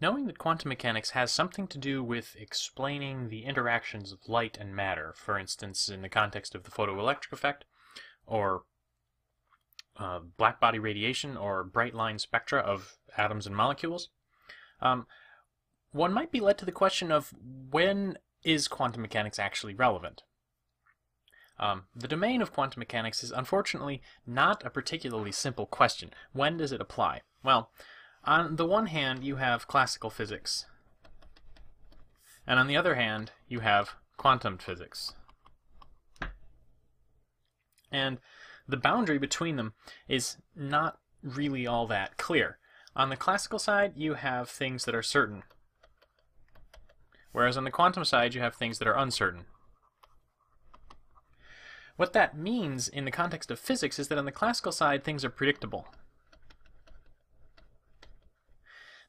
Knowing that quantum mechanics has something to do with explaining the interactions of light and matter, for instance, in the context of the photoelectric effect, or uh, black body radiation, or bright line spectra of atoms and molecules, um, one might be led to the question of when is quantum mechanics actually relevant? Um, the domain of quantum mechanics is unfortunately not a particularly simple question. When does it apply? Well, on the one hand, you have classical physics, and on the other hand, you have quantum physics. And the boundary between them is not really all that clear. On the classical side, you have things that are certain, whereas on the quantum side, you have things that are uncertain. What that means in the context of physics is that on the classical side, things are predictable.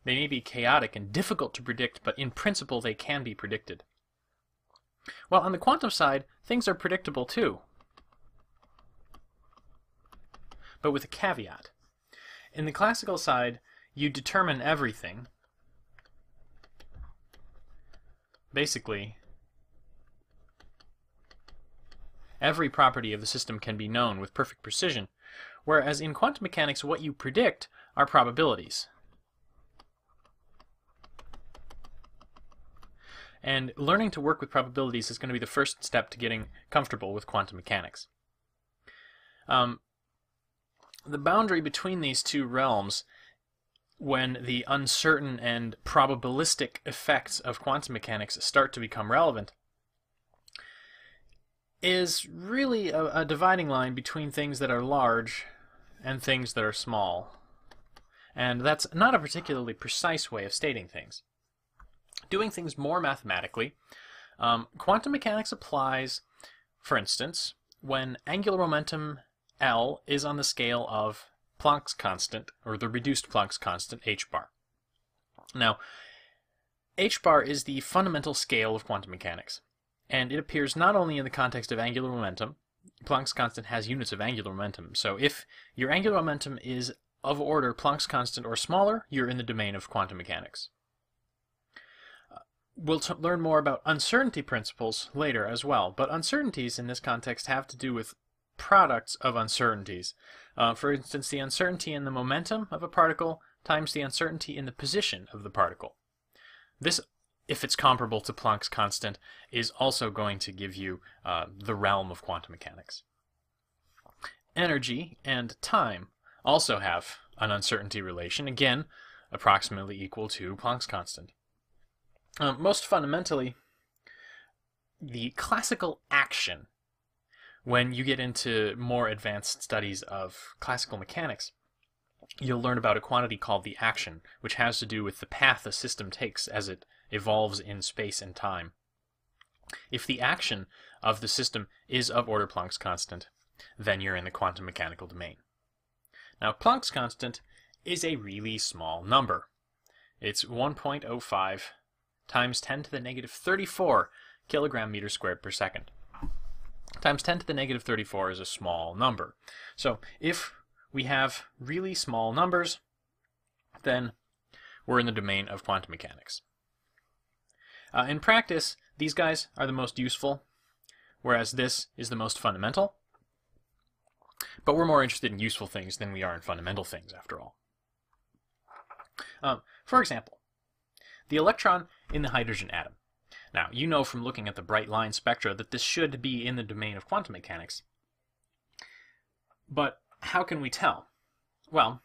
They may be chaotic and difficult to predict, but in principle they can be predicted. Well, on the quantum side, things are predictable too. But with a caveat. In the classical side, you determine everything. Basically, every property of the system can be known with perfect precision, whereas in quantum mechanics what you predict are probabilities. And learning to work with probabilities is going to be the first step to getting comfortable with quantum mechanics. Um, the boundary between these two realms, when the uncertain and probabilistic effects of quantum mechanics start to become relevant, is really a, a dividing line between things that are large and things that are small. And that's not a particularly precise way of stating things doing things more mathematically, um, quantum mechanics applies, for instance, when angular momentum L is on the scale of Planck's constant, or the reduced Planck's constant, h bar. Now, h bar is the fundamental scale of quantum mechanics, and it appears not only in the context of angular momentum, Planck's constant has units of angular momentum, so if your angular momentum is of order Planck's constant or smaller, you're in the domain of quantum mechanics. We'll learn more about uncertainty principles later as well, but uncertainties in this context have to do with products of uncertainties. Uh, for instance, the uncertainty in the momentum of a particle times the uncertainty in the position of the particle. This, if it's comparable to Planck's constant, is also going to give you uh, the realm of quantum mechanics. Energy and time also have an uncertainty relation, again, approximately equal to Planck's constant. Um, most fundamentally, the classical action, when you get into more advanced studies of classical mechanics, you'll learn about a quantity called the action, which has to do with the path a system takes as it evolves in space and time. If the action of the system is of order Planck's constant, then you're in the quantum mechanical domain. Now, Planck's constant is a really small number. It's 1.05 times 10 to the negative 34 kilogram meters squared per second. Times 10 to the negative 34 is a small number. So if we have really small numbers, then we're in the domain of quantum mechanics. Uh, in practice, these guys are the most useful, whereas this is the most fundamental. But we're more interested in useful things than we are in fundamental things, after all. Um, for example, the electron in the hydrogen atom. Now, you know from looking at the bright line spectra that this should be in the domain of quantum mechanics. But how can we tell? Well,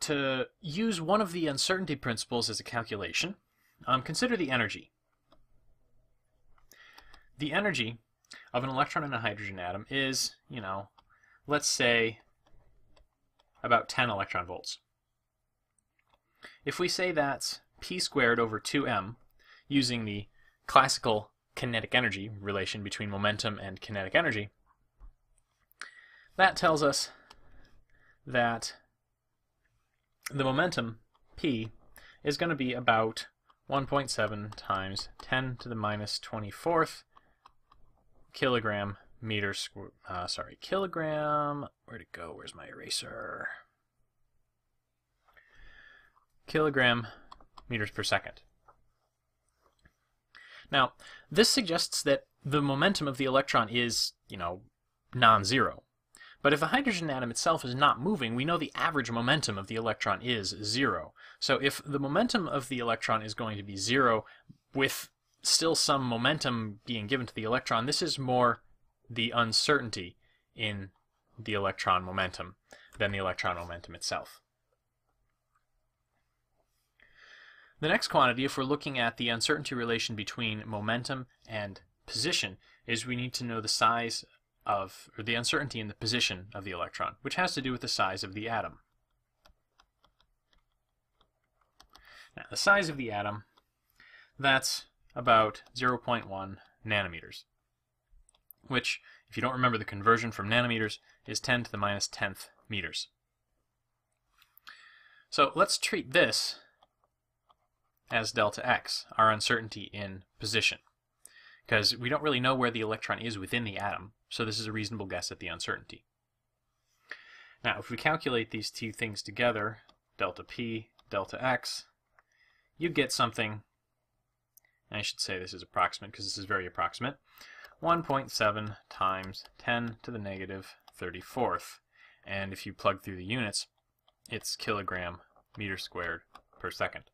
to use one of the uncertainty principles as a calculation, um, consider the energy. The energy of an electron in a hydrogen atom is, you know, let's say about 10 electron volts. If we say that's p squared over 2m using the classical kinetic energy relation between momentum and kinetic energy, that tells us that the momentum, p, is going to be about 1.7 times 10 to the minus 24th kilogram meter square, uh, sorry, kilogram, where'd it go? Where's my eraser? Kilogram meters per second. Now, this suggests that the momentum of the electron is, you know, non-zero. But if the hydrogen atom itself is not moving, we know the average momentum of the electron is zero. So if the momentum of the electron is going to be zero with still some momentum being given to the electron, this is more the uncertainty in the electron momentum than the electron momentum itself. The next quantity, if we're looking at the uncertainty relation between momentum and position, is we need to know the size of, or the uncertainty in the position of the electron, which has to do with the size of the atom. Now, the size of the atom, that's about 0.1 nanometers, which, if you don't remember the conversion from nanometers, is 10 to the minus 10th meters. So let's treat this as delta x, our uncertainty in position, because we don't really know where the electron is within the atom, so this is a reasonable guess at the uncertainty. Now, if we calculate these two things together, delta p, delta x, you get something, I should say this is approximate because this is very approximate, 1.7 times 10 to the negative 34th. And if you plug through the units, it's kilogram meter squared per second.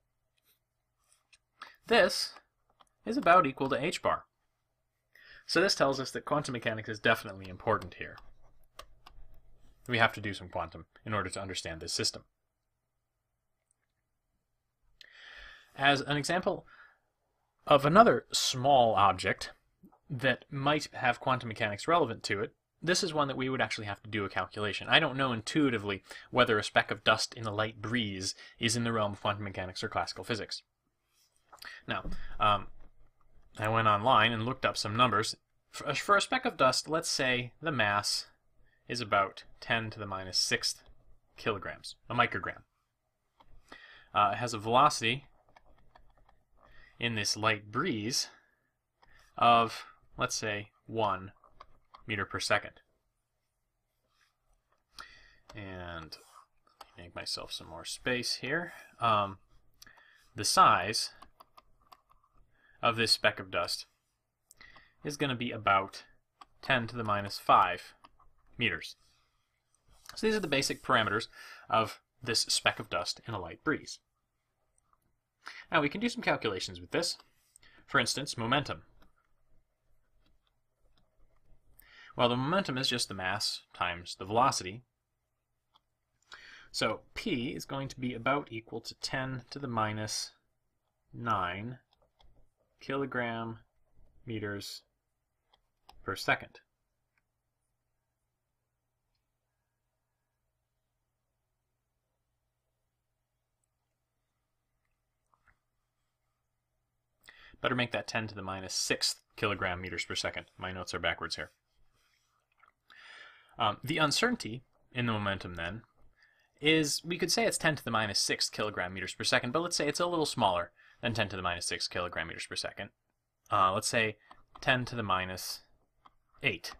This is about equal to h bar. So this tells us that quantum mechanics is definitely important here. We have to do some quantum in order to understand this system. As an example of another small object that might have quantum mechanics relevant to it, this is one that we would actually have to do a calculation. I don't know intuitively whether a speck of dust in a light breeze is in the realm of quantum mechanics or classical physics. Now, um, I went online and looked up some numbers. For, for a speck of dust, let's say the mass is about 10 to the minus 6th kilograms, a microgram. Uh, it has a velocity in this light breeze of, let's say, 1 meter per second. And make myself some more space here. Um, the size of this speck of dust is going to be about 10 to the minus 5 meters. So these are the basic parameters of this speck of dust in a light breeze. Now we can do some calculations with this. For instance, momentum. Well, the momentum is just the mass times the velocity. So P is going to be about equal to 10 to the minus 9 kilogram meters per second. Better make that 10 to the minus 6th kilogram meters per second. My notes are backwards here. Um, the uncertainty in the momentum then is, we could say it's 10 to the minus 6 kilogram meters per second, but let's say it's a little smaller than 10 to the minus 6 kilogram meters per second. Uh, let's say 10 to the minus 8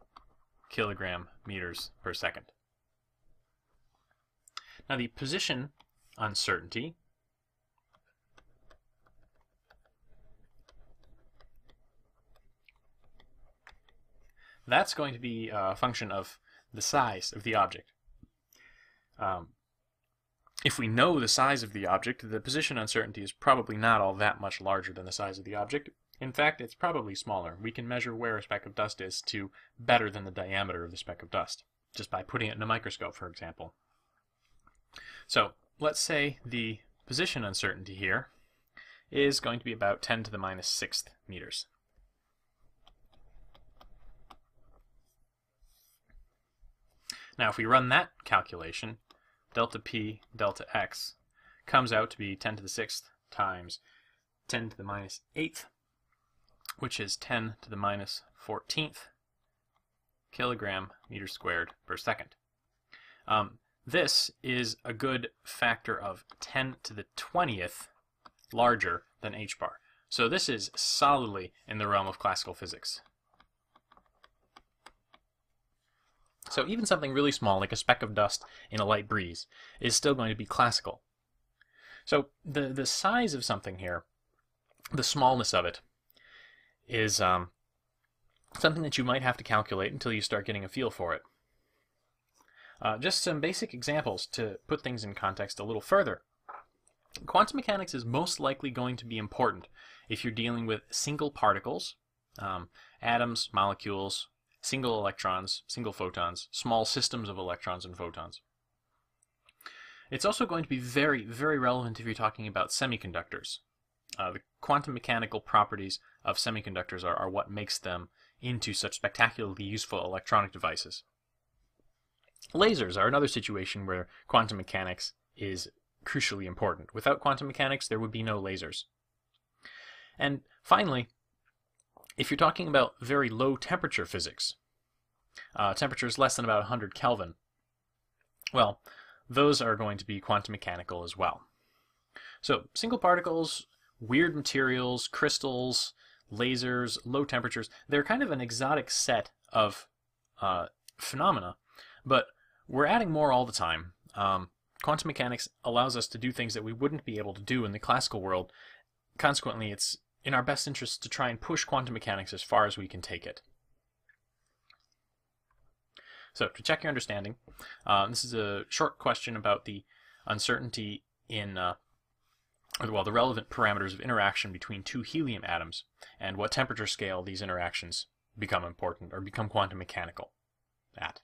kilogram meters per second. Now the position uncertainty that's going to be a function of the size of the object. Um, if we know the size of the object, the position uncertainty is probably not all that much larger than the size of the object. In fact, it's probably smaller. We can measure where a speck of dust is to better than the diameter of the speck of dust, just by putting it in a microscope, for example. So let's say the position uncertainty here is going to be about 10 to the minus minus sixth meters. Now if we run that calculation, delta p delta x comes out to be 10 to the 6th times 10 to the minus 8th, which is 10 to the minus 14th kilogram meter squared per second. Um, this is a good factor of 10 to the 20th larger than h bar. So this is solidly in the realm of classical physics. So even something really small, like a speck of dust in a light breeze, is still going to be classical. So the the size of something here, the smallness of it, is um, something that you might have to calculate until you start getting a feel for it. Uh, just some basic examples to put things in context a little further. Quantum mechanics is most likely going to be important if you're dealing with single particles, um, atoms, molecules, single electrons, single photons, small systems of electrons and photons. It's also going to be very, very relevant if you're talking about semiconductors. Uh, the quantum mechanical properties of semiconductors are, are what makes them into such spectacularly useful electronic devices. Lasers are another situation where quantum mechanics is crucially important. Without quantum mechanics, there would be no lasers. And finally, if you're talking about very low temperature physics, uh, temperatures less than about 100 Kelvin, well, those are going to be quantum mechanical as well. So single particles, weird materials, crystals, lasers, low temperatures, they're kind of an exotic set of uh, phenomena, but we're adding more all the time. Um, quantum mechanics allows us to do things that we wouldn't be able to do in the classical world. Consequently, it's in our best interest to try and push quantum mechanics as far as we can take it. So to check your understanding, uh, this is a short question about the uncertainty in, uh, well, the relevant parameters of interaction between two helium atoms and what temperature scale these interactions become important or become quantum mechanical at.